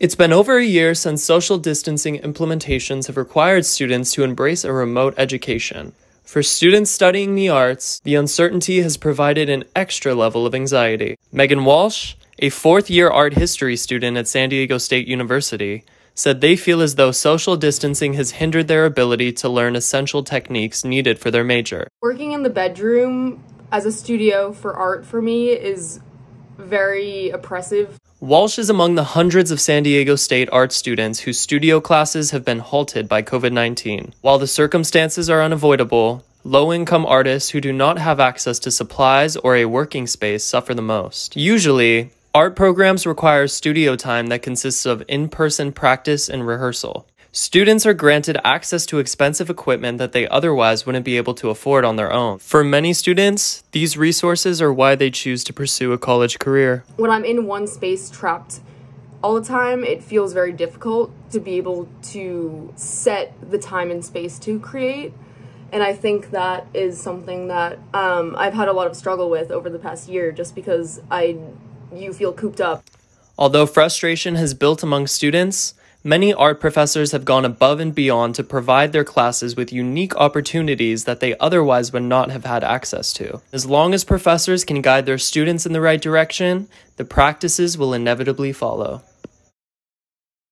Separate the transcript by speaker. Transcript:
Speaker 1: It's been over a year since social distancing implementations have required students to embrace a remote education. For students studying the arts, the uncertainty has provided an extra level of anxiety. Megan Walsh, a fourth year art history student at San Diego State University, said they feel as though social distancing has hindered their ability to learn essential techniques needed for their major.
Speaker 2: Working in the bedroom as a studio for art for me is very oppressive.
Speaker 1: Walsh is among the hundreds of San Diego State art students whose studio classes have been halted by COVID 19. While the circumstances are unavoidable, low income artists who do not have access to supplies or a working space suffer the most. Usually, art programs require studio time that consists of in person practice and rehearsal. Students are granted access to expensive equipment that they otherwise wouldn't be able to afford on their own. For many students, these resources are why they choose to pursue a college career.
Speaker 2: When I'm in one space trapped all the time, it feels very difficult to be able to set the time and space to create. And I think that is something that um, I've had a lot of struggle with over the past year just because I you feel cooped up.
Speaker 1: Although frustration has built among students, Many art professors have gone above and beyond to provide their classes with unique opportunities that they otherwise would not have had access to. As long as professors can guide their students in the right direction, the practices will inevitably follow.